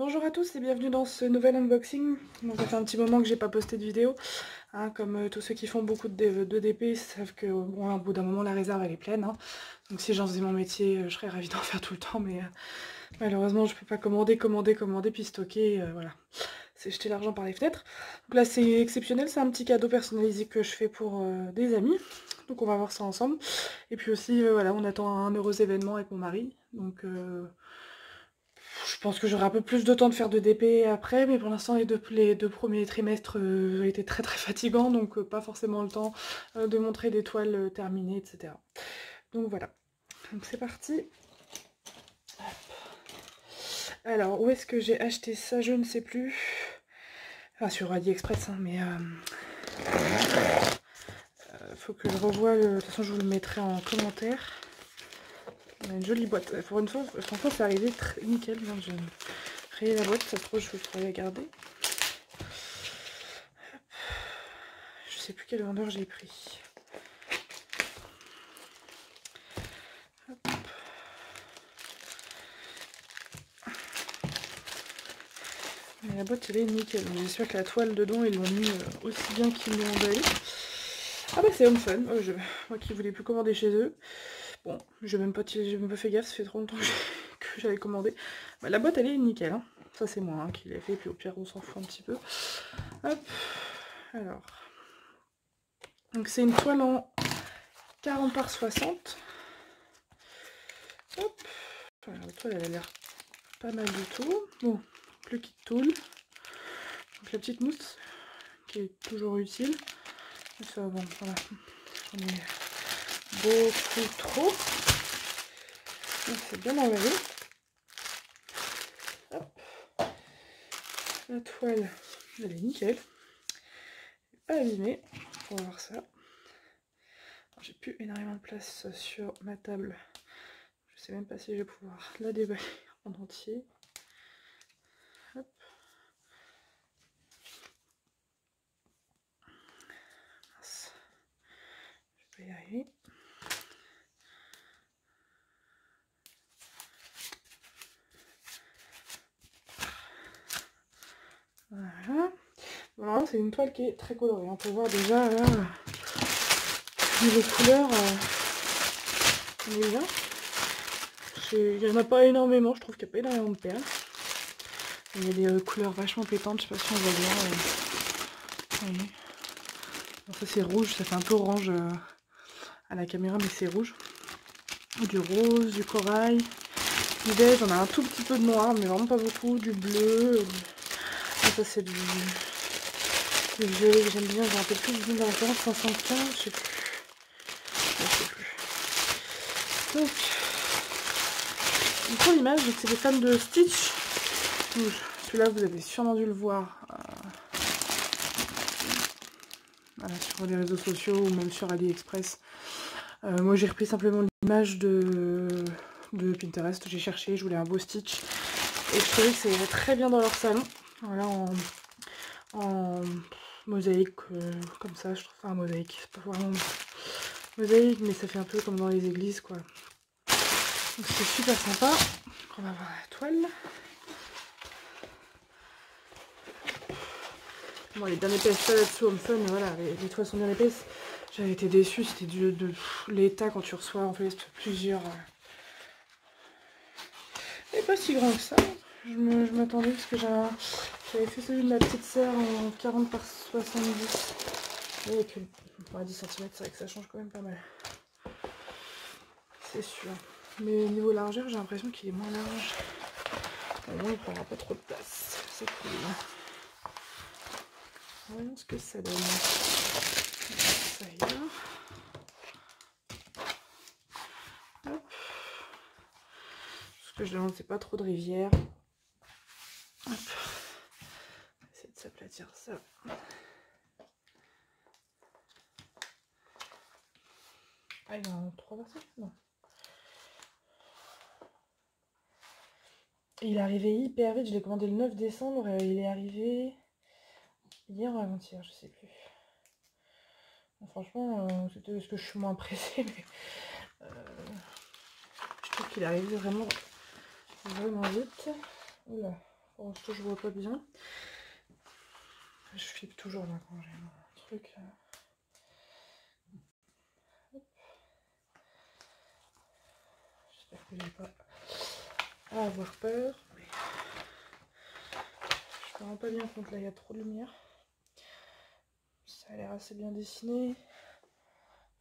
Bonjour à tous et bienvenue dans ce nouvel unboxing. Bon, ça fait un petit moment que j'ai pas posté de vidéo. Hein, comme euh, tous ceux qui font beaucoup de, de DP savent que bon, au bout d'un moment la réserve elle est pleine. hein. Donc si j'en faisais mon métier, euh, je serais ravie d'en faire tout le temps. Mais euh, malheureusement je peux pas commander, commander, commander puis stocker. voilà. C'est jeter l'argent par les fenêtres. Donc là c'est exceptionnel, c'est un petit cadeau personnalisé que je fais pour des amis. Donc on va voir ça ensemble. Et puis aussi voilà, on attend un heureux événement avec mon mari. Donc pense que j'aurai un peu plus de temps de faire de DP après, mais pour l'instant les deux, premiers trimestres euh, étaient très très fatigants, donc euh, pas forcément le temps euh, de montrer des toiles terminées, etc. Donc voilà. Donc c'est parti. Alors, où est-ce que j'ai acheté ça? Je ne sais plus. Enfin, sur AliExpress, hein, mais... faut que je revoie. De toute façon, je vous le mettrai en commentaire. Une jolie boîte. Euh, Pour une fois, franchement, c'est arrivé très nickel. Je rayé la boîte, ça se trouve, je pourrais la garder. Je sais plus quelle vendeur j'ai pris. La boîte, elle est nickel. J'espère que la toile dedans, ils l'ont mis euh, aussi bien qu'ils l'ont emballé. Ah bah c'est Home Fun. Oh, je... Moi qui voulais plus commander chez eux. Bon, j'ai même pas, même pas fait gaffe, ça fait trop longtemps que j'avais commandé. Bah, la boîte elle est nickel, hein. ça c'est moi hein, qui l'ai fait, puis au pire on s'en fout un petit peu. Hop, alors. Donc c'est une toile en 40 par 60. Hop, Alors, la toile elle a l'air pas mal du tout. Bon, le kit tool. Donc la petite mousse qui est toujours utile. Ça, bon, voilà. Beaucoup trop. C'est bien emballé. Hop. La toile, elle est nickel. Pas abîmée. On va voir ça. J'ai plus énormément de place sur ma table. Je sais même pas si je vais pouvoir la déballer en entier. Je vais y arriver. Voilà. Voilà, c'est une toile qui est très colorée. On peut voir déjà là, niveau couleur, euh, Il n'y en a pas énormément, je trouve qu'il n'y a pas énormément de perles. Il y a des euh, couleurs vachement pétantes, je sais pas si on voit bien. euh. Ça c'est rouge, ça fait un peu orange à la caméra, mais c'est rouge. Du rose, du corail, du beige, on a un tout petit peu de noir, mais vraiment pas beaucoup, du bleu. ça c'est du, du j'aime bien, j'ai un peu plus de 515, je sais plus. Je sais plus. Donc, pour l'image, c'est des fans de Stitch. Celui-là, vous avez sûrement dû le voir euh, sur les réseaux sociaux ou même sur AliExpress. Euh, moi, j'ai repris simplement l'image de, Pinterest. J'ai cherché, je voulais un beau Stitch. Et je trouvais que ça irait très bien dans leur salon. Voilà, en mosaïque, euh, comme ça, je trouve. Enfin, mosaïque, c'est pas vraiment mosaïque, mais ça fait un peu comme dans les églises, quoi. Donc c'est super sympa. On va voir la toile. Bon, elle est bien épaisse, pas là-dessous, Home Fun, voilà, les, les toiles sont bien épaisses. J'avais été déçue, c'était de pff, l'état quand tu reçois en fait plusieurs. euh, Elle est pas si grand que ça. Je m'attendais parce que j'ai un- j'avais fait celui de ma petite sœur en 40 par 70. Et avec une, ouais, 10 cm, c'est vrai que ça change quand même pas mal. C'est sûr. Mais niveau largeur, j'ai l'impression qu'il est moins large. Au moins, il prendra pas trop de place. C'est cool. Voyons ce que ça donne. Ça y va. Hop. Ce que je demande, c'est pas trop de rivière. Hop. On va ça. Ah, il y en a Non. Il est arrivé hyper vite, je l'ai commandé le 9 décembre il est arrivé hier ou avant-hier, je sais plus. Franchement, euh, c'était parce que je suis moins pressée, mais euh, je trouve qu'il est arrivé vraiment, vraiment vite. Oula, Pour l'instant, je vois pas bien. Je flippe toujours là quand j'ai un truc. J'espère que j'ai pas à avoir peur. Je me rends pas bien compte là, il y a trop de lumière. Ça a l'air assez bien dessiné.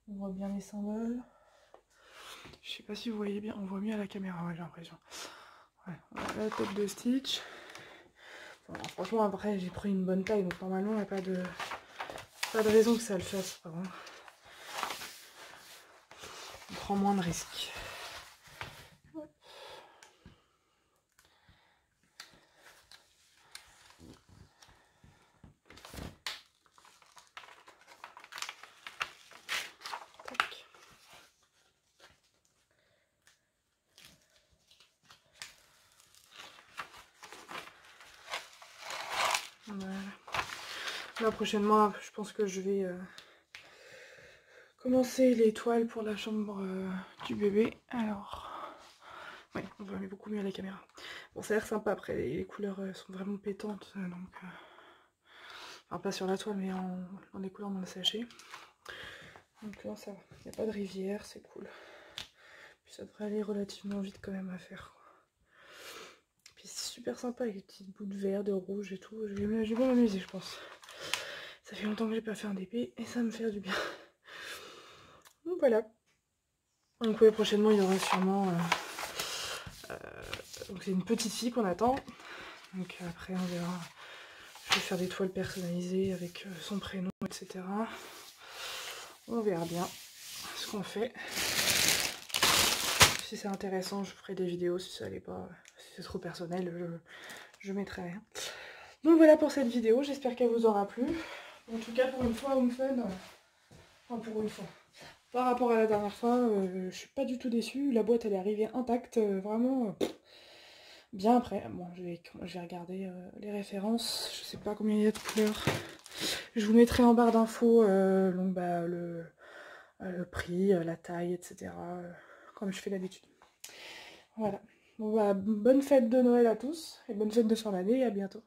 On voit bien les symboles. Je sais pas si vous voyez bien, on voit mieux à la caméra, j'ai l'impression. la tête de Stitch. Franchement, après, j'ai pris une bonne taille, donc normalement, il n'y a pas de, pas de raison que ça le fasse. On prend moins de risques. Là prochainement, je pense que je vais euh, commencer les toiles pour la chambre euh, du bébé. Alors, oui, on voit beaucoup mieux à la caméra. Bon, ça a l'air sympa après, les, couleurs euh, sont vraiment pétantes, donc... enfin, pas sur la toile, mais en, en les couleurs dans le sachet. Donc là, ça va. Il n'y a pas de rivière, c'est cool. Puis ça devrait aller relativement vite quand même à faire. Puis c'est super sympa avec les petites bouts de vert, de rouge et tout. Je vais, je vais m'amuser, je pense. Ça fait longtemps que j'ai pas fait un DP et ça me fait du bien. Donc voilà. Donc oui, prochainement il y aura sûrement... Euh, euh, donc c'est une petite fille qu'on attend. Donc après on verra. Je vais faire des toiles personnalisées avec euh, son prénom, etc. On verra bien ce qu'on fait. Si c'est intéressant, je ferai des vidéos. Si ça n'est pas, si c'est trop personnel, je, je mettrai rien. Donc voilà pour cette vidéo, j'espère qu'elle vous aura plu. En tout cas, pour une fois, Home Fun, euh, enfin pour une fois. Par rapport à la dernière fois, euh, je suis pas du tout déçue. La boîte, elle est arrivée intacte, euh, vraiment bien après. Bon, je vais, regarder les références. Je sais pas combien il y a de couleurs. Je vous mettrai en barre d'infos bah, le, prix, la taille, etc. comme je fais d'habitude. Voilà. Bah, bonne fête de Noël à tous et bonne fête de fin d'année à bientôt.